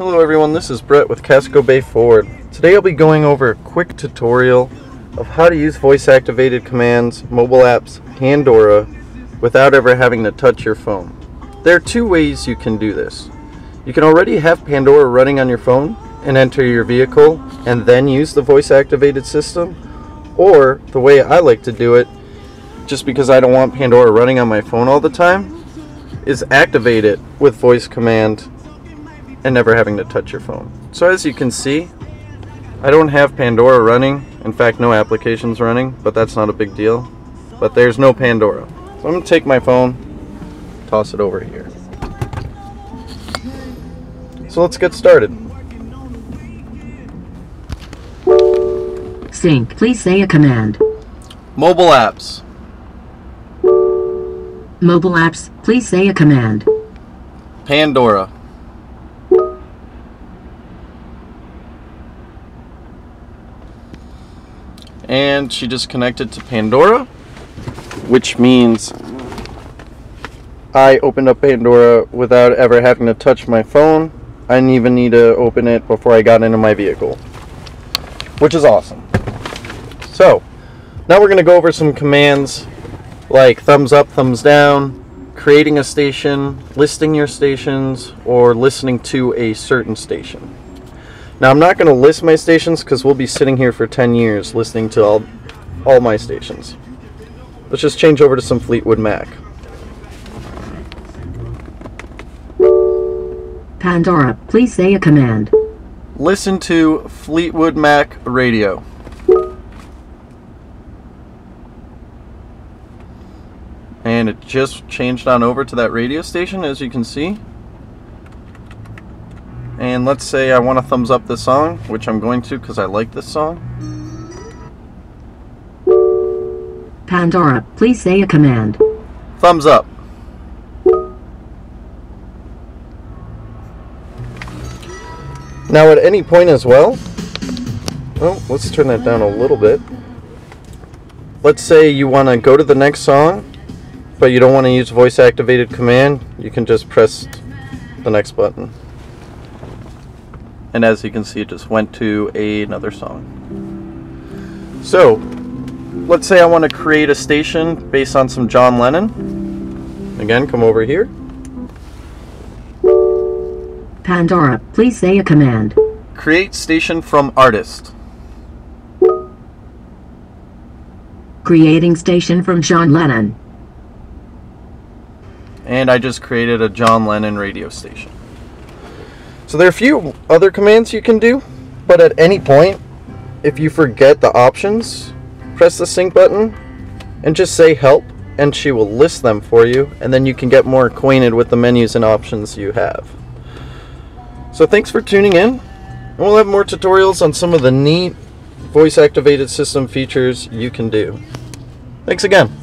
Hello everyone, this is Brett with Casco Bay Ford. Today I'll be going over a quick tutorial of how to use voice activated commands, mobile apps, Pandora without ever having to touch your phone. There are two ways you can do this. You can already have Pandora running on your phone and enter your vehicle and then use the voice activated system or the way I like to do it just because I don't want Pandora running on my phone all the time is activate it with voice command and never having to touch your phone. So as you can see, I don't have Pandora running. In fact, no applications running, but that's not a big deal. But there's no Pandora. So I'm gonna take my phone, toss it over here. So let's get started. Sync. Please say a command. Mobile apps. Mobile apps. Please say a command. Pandora. And she just connected to Pandora, which means I opened up Pandora without ever having to touch my phone. I didn't even need to open it before I got into my vehicle, which is awesome. So, now we're going to go over some commands like thumbs up, thumbs down, creating a station, listing your stations, or listening to a certain station. Now I'm not going to list my stations because we'll be sitting here for 10 years listening to all, all my stations. Let's just change over to some Fleetwood Mac. Pandora. Please say a command. Listen to Fleetwood Mac radio. And it just changed on over to that radio station as you can see. And let's say I want to thumbs up this song, which I'm going to because I like this song. Pandora. Please say a command. Thumbs up. Now at any point as well, well, let's turn that down a little bit. Let's say you want to go to the next song, but you don't want to use voice activated command, you can just press the next button. And as you can see, it just went to a, another song. So, let's say I want to create a station based on some John Lennon. Again, come over here. Pandora. Please say a command. Create station from artist. Creating station from John Lennon. And I just created a John Lennon radio station. So there are a few other commands you can do, but at any point, if you forget the options, press the sync button and just say help and she will list them for you and then you can get more acquainted with the menus and options you have. So thanks for tuning in. And we'll have more tutorials on some of the neat voice activated system features you can do. Thanks again.